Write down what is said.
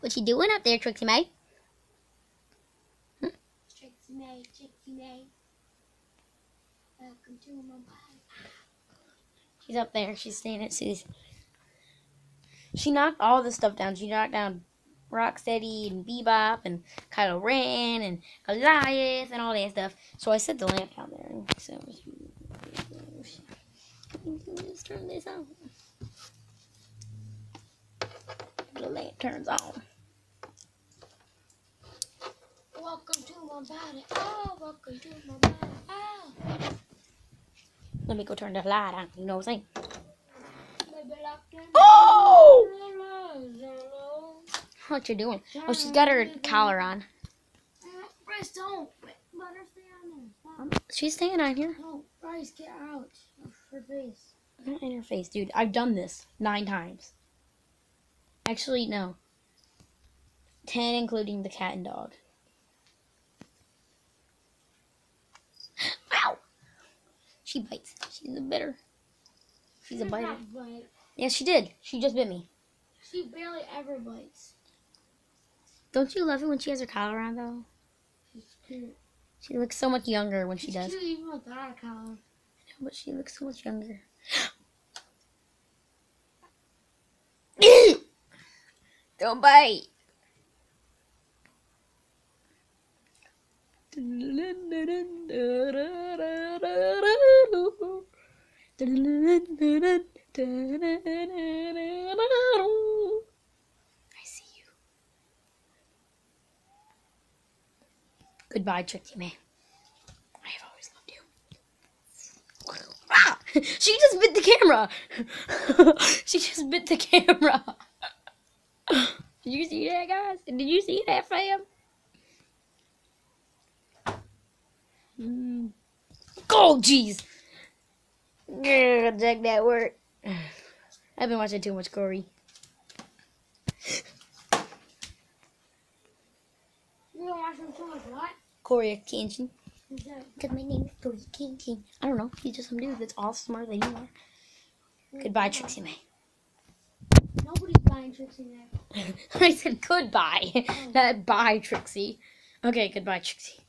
What you doing up there, Trixie May? Trixie May, Trixie May. Welcome to my body. She's up there. She's staying at Sue's. She knocked all the stuff down. She knocked down Rocksteady and Bebop and Kylo Ren and Goliath and all that stuff. So I set the lamp down there. And so turn this on. The lamp turns on. Welcome to my body. Oh, welcome to my body. Oh. Let me go turn the light on. You know what I'm saying? Baby, lock in. Oh! What you doing? Oh, she's got her collar on. Brice, don't. Wait, Let her stay on there. Stop. She's staying on here. No, Brice, get out of her face. Not in her face, dude. I've done this nine times. Actually, no. Ten, including the cat and dog. Ow! She bites. She's a bitter. She's a She does biter. bite. Yeah, she did. She just bit me. She barely ever bites. Don't you love it when she has her collar on, though? She's cute. She looks so much younger when she She's does. cute even without a collar. But she looks so much younger. Don't bite. I see you. Goodbye, Trixie May. I have always loved you. Ah! She just bit the camera. she just bit the camera. Did you see that, guys? Did you see that, fam? Mm. Oh, jeez. Jack, that work. I've been watching too much Cory. You don't watch them too much what? Cory Kenshin. Because my name is Cory Kenshin. I don't know. He's just some dude that's all smarter than you are. Goodbye, Trixie May. Nobody's buying Trixie. I said goodbye, oh. not bye, Trixie. Okay, goodbye, Trixie.